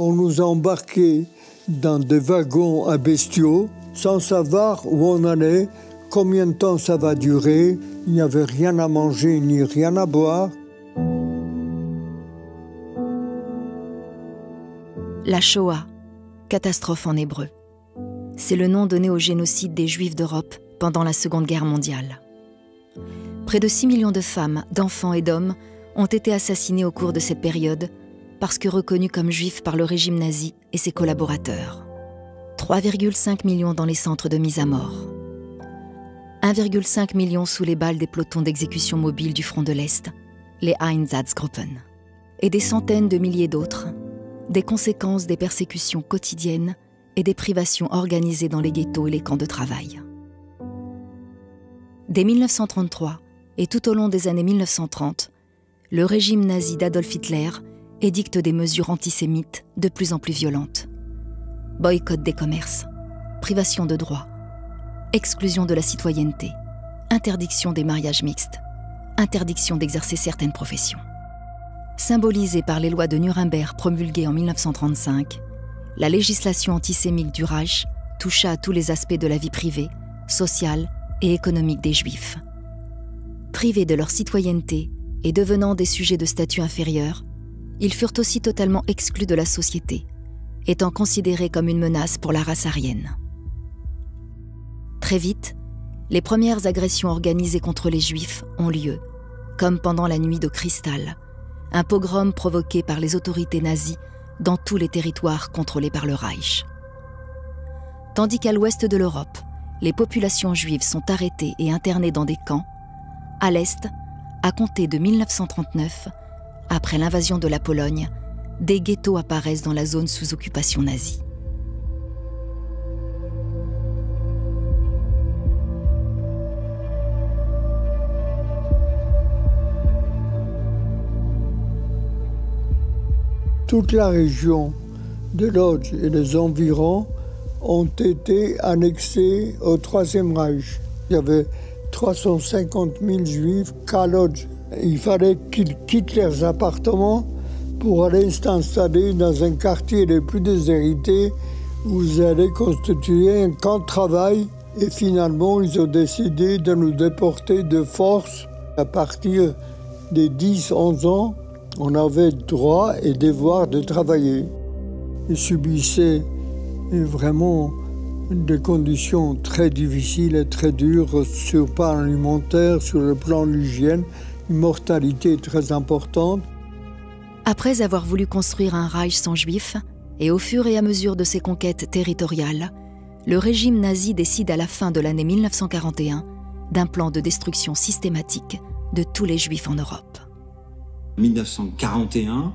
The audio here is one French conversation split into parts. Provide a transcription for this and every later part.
On nous a embarqués dans des wagons à bestiaux sans savoir où on allait, combien de temps ça va durer. Il n'y avait rien à manger ni rien à boire. La Shoah, catastrophe en hébreu. C'est le nom donné au génocide des Juifs d'Europe pendant la Seconde Guerre mondiale. Près de 6 millions de femmes, d'enfants et d'hommes ont été assassinés au cours de cette période parce que reconnus comme juifs par le régime nazi et ses collaborateurs. 3,5 millions dans les centres de mise à mort. 1,5 million sous les balles des pelotons d'exécution mobile du front de l'Est, les Einsatzgruppen. Et des centaines de milliers d'autres, des conséquences des persécutions quotidiennes et des privations organisées dans les ghettos et les camps de travail. Dès 1933 et tout au long des années 1930, le régime nazi d'Adolf Hitler édicte des mesures antisémites de plus en plus violentes. Boycott des commerces, privation de droits, exclusion de la citoyenneté, interdiction des mariages mixtes, interdiction d'exercer certaines professions. Symbolisée par les lois de Nuremberg promulguées en 1935, la législation antisémite du Reich toucha à tous les aspects de la vie privée, sociale et économique des Juifs. Privés de leur citoyenneté et devenant des sujets de statut inférieur, ils furent aussi totalement exclus de la société, étant considérés comme une menace pour la race aryenne. Très vite, les premières agressions organisées contre les Juifs ont lieu, comme pendant la nuit de Cristal, un pogrom provoqué par les autorités nazies dans tous les territoires contrôlés par le Reich. Tandis qu'à l'ouest de l'Europe, les populations juives sont arrêtées et internées dans des camps, à l'est, à compter de 1939, après l'invasion de la Pologne, des ghettos apparaissent dans la zone sous occupation nazie. Toute la région de Lodz et les environs ont été annexés au Troisième Reich. Il y avait 350 000 juifs qu'à Lodz. Il fallait qu'ils quittent leurs appartements pour aller s'installer dans un quartier les plus déshérités où ils allaient constituer un camp de travail. Et finalement, ils ont décidé de nous déporter de force. À partir des 10-11 ans, on avait droit et devoir de travailler. Ils subissaient vraiment des conditions très difficiles et très dures sur le plan alimentaire, sur le plan de l'hygiène, une mortalité très importante. Après avoir voulu construire un Reich sans juifs, et au fur et à mesure de ses conquêtes territoriales, le régime nazi décide à la fin de l'année 1941 d'un plan de destruction systématique de tous les juifs en Europe. 1941,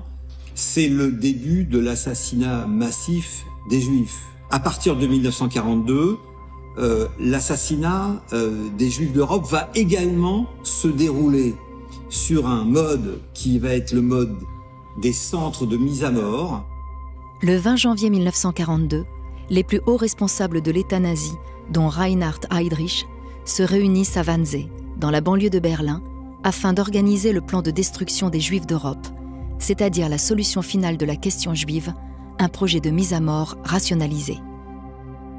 c'est le début de l'assassinat massif des juifs. À partir de 1942, euh, l'assassinat euh, des juifs d'Europe va également se dérouler sur un mode qui va être le mode des centres de mise à mort. Le 20 janvier 1942, les plus hauts responsables de l'État nazi, dont Reinhard Heydrich, se réunissent à Wannsee, dans la banlieue de Berlin, afin d'organiser le plan de destruction des Juifs d'Europe, c'est-à-dire la solution finale de la question juive, un projet de mise à mort rationalisé.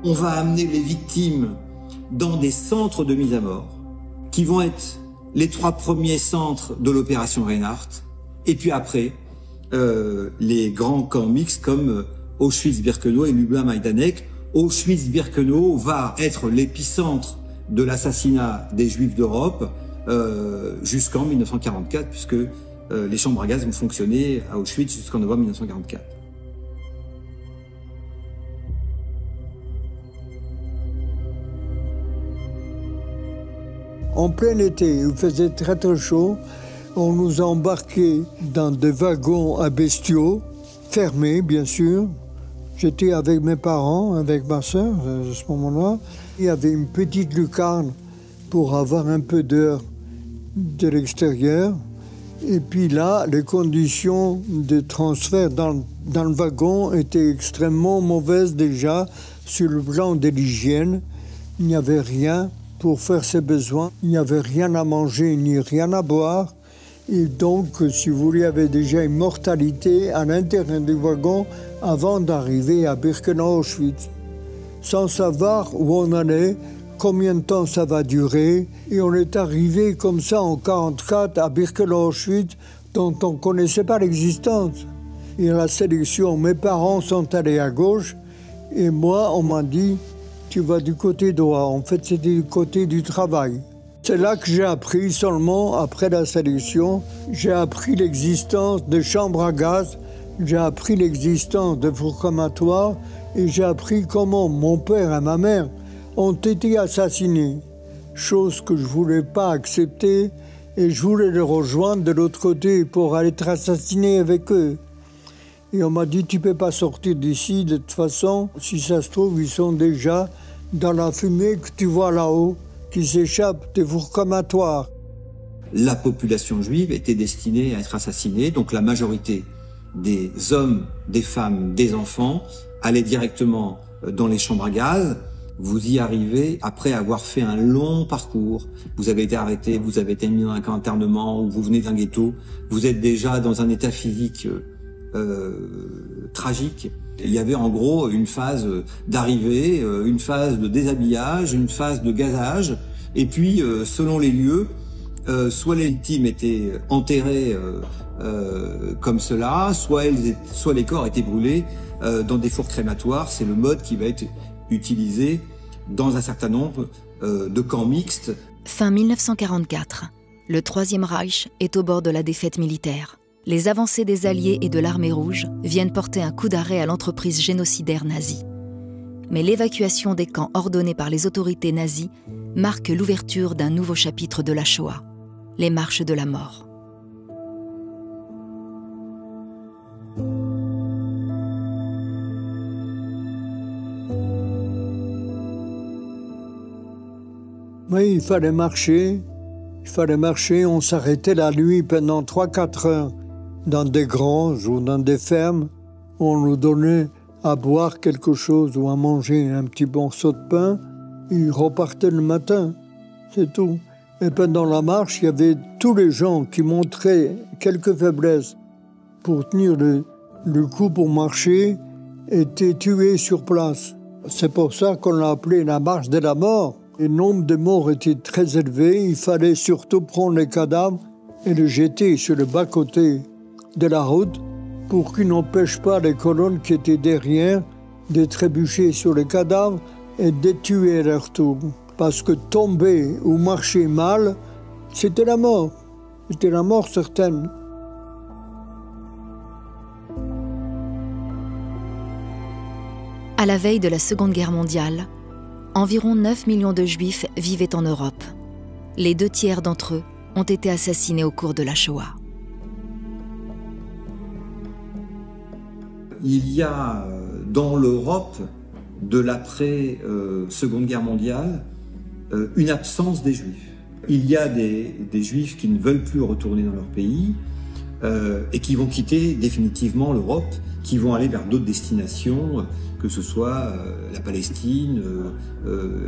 On va amener les victimes dans des centres de mise à mort, qui vont être les trois premiers centres de l'opération Reinhardt, et puis après, euh, les grands camps mixtes comme euh, Auschwitz-Birkenau et Lublin-Majdanek. Auschwitz-Birkenau va être l'épicentre de l'assassinat des Juifs d'Europe euh, jusqu'en 1944, puisque les chambres à gaz vont fonctionner à Auschwitz jusqu'en novembre 1944. En plein été, il faisait très très chaud. On nous a embarqués dans des wagons à bestiaux, fermés bien sûr. J'étais avec mes parents, avec ma soeur à ce moment-là. Il y avait une petite lucarne pour avoir un peu d'air de l'extérieur. Et puis là, les conditions de transfert dans, le wagon étaient extrêmement mauvaises déjà sur le plan de l'hygiène. Il n'y avait rien pour faire ses besoins. Il n'y avait rien à manger ni rien à boire. Et donc, si vous voulez, il y avait déjà une mortalité à l'intérieur du wagon avant d'arriver à Birkenau-Auschwitz, sans savoir où on allait, combien de temps ça va durer. Et on est arrivé comme ça en 1944 à Birkenau-Auschwitz, dont on ne connaissait pas l'existence. Et à la sélection, mes parents sont allés à gauche, et moi, on m'a dit, tu vas du côté droit. En fait, c'était du côté du travail. C'est là que j'ai appris seulement, après la sélection, j'ai appris l'existence de chambres à gaz, j'ai appris l'existence de fours et j'ai appris comment mon père et ma mère ont été assassinés. Chose que je ne voulais pas accepter et je voulais les rejoindre de l'autre côté pour aller être assassiné avec eux. Et on m'a dit, tu peux pas sortir d'ici, de toute façon, si ça se trouve, ils sont déjà dans la fumée que tu vois là-haut, qui s'échappe des fours crematoires. La population juive était destinée à être assassinée, donc la majorité des hommes, des femmes, des enfants allaient directement dans les chambres à gaz. Vous y arrivez après avoir fait un long parcours. Vous avez été arrêté, vous avez été mis dans un camp internement ou vous venez d'un ghetto. Vous êtes déjà dans un état physique euh, tragique. Il y avait en gros une phase d'arrivée, euh, une phase de déshabillage, une phase de gazage, et puis euh, selon les lieux, soit les victimes étaient enterrées comme cela, soit, soit les corps étaient brûlés dans des fours crématoires. C'est le mode qui va être utilisé dans un certain nombre de camps mixtes. Fin 1944, le Troisième Reich est au bord de la défaite militaire les avancées des Alliés et de l'Armée rouge viennent porter un coup d'arrêt à l'entreprise génocidaire nazie. Mais l'évacuation des camps ordonnés par les autorités nazies marque l'ouverture d'un nouveau chapitre de la Shoah, les marches de la mort. Oui, il fallait marcher. Il fallait marcher, on s'arrêtait la nuit pendant 3-4 heures dans des granges ou dans des fermes, on nous donnait à boire quelque chose ou à manger un petit morceau de pain, ils repartaient le matin, c'est tout. Et pendant la marche, il y avait tous les gens qui montraient quelques faiblesses pour tenir le, le coup pour marcher, étaient tués sur place. C'est pour ça qu'on l'a appelé la marche de la mort. Le nombre de morts était très élevé, il fallait surtout prendre les cadavres et les jeter sur le bas-côté de la route pour qu'il n'empêche pas les colonnes qui étaient derrière de trébucher sur les cadavres et de tuer leur tour. Parce que tomber ou marcher mal, c'était la mort. C'était la mort certaine. À la veille de la Seconde Guerre mondiale, environ 9 millions de Juifs vivaient en Europe. Les deux tiers d'entre eux ont été assassinés au cours de la Shoah. Il y a euh, dans l'Europe de l'après-Seconde euh, Guerre mondiale euh, une absence des Juifs. Il y a des, Juifs qui ne veulent plus retourner dans leur pays et qui vont quitter définitivement l'Europe, qui vont aller vers d'autres destinations, que ce soit la Palestine,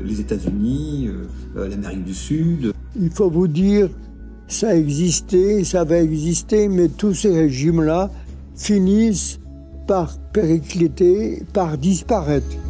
les États-Unis, l'Amérique du Sud. Il faut vous dire, ça existait, ça va exister, mais tous ces régimes-là finissent par péricliter, par disparaître.